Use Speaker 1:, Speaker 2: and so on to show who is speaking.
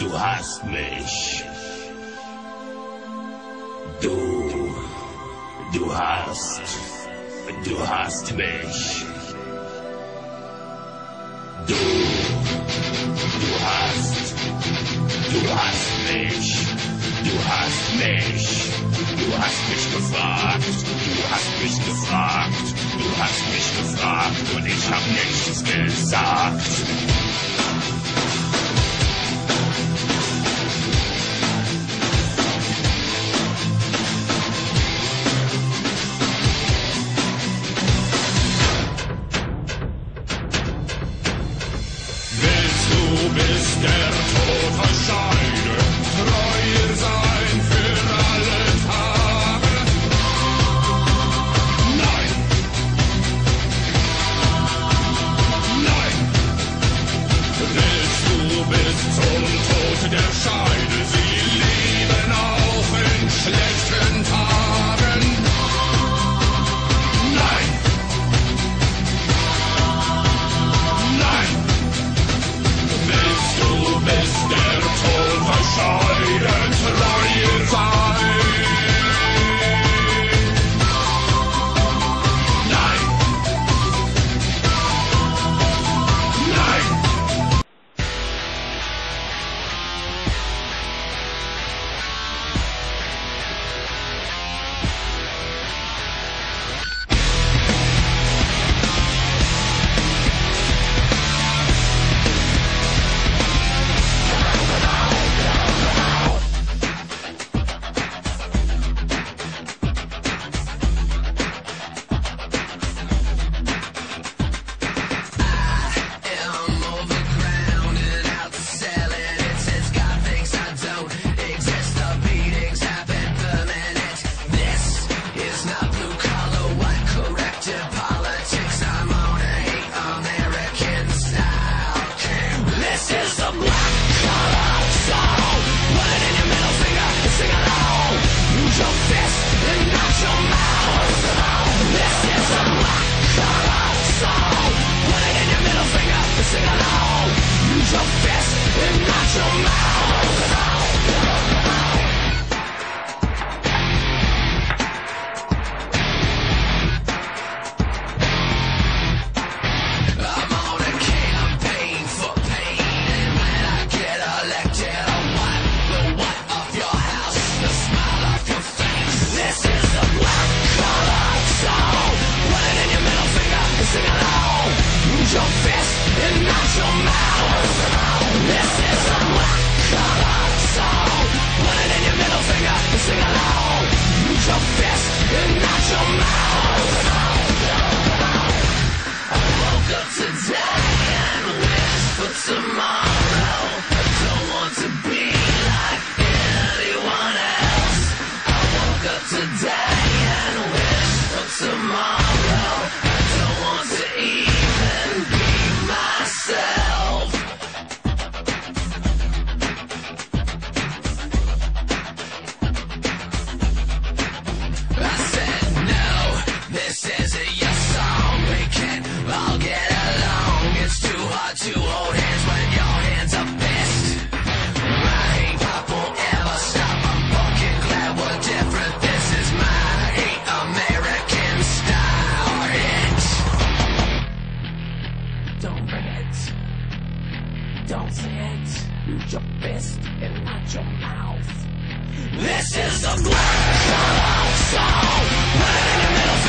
Speaker 1: Du
Speaker 2: hast mich. Du, du hast, du hast mich. Du, du hast, du hast mich. Du hast mich, du hast mich gefragt, du hast mich gefragt, du hast mich gefragt und ich hab nichts gesagt.
Speaker 1: der Tod
Speaker 3: verschont. your fist and not your mouth. This is a. Put it in your middle finger and sing along. Use your fist and not your mouth. I woke up today and wished for tomorrow. Don't want to be like anyone else. I woke up today. Don't
Speaker 4: bring it. Don't say it. Use your fist and not your mouth.
Speaker 3: This is the black Put it in the middle.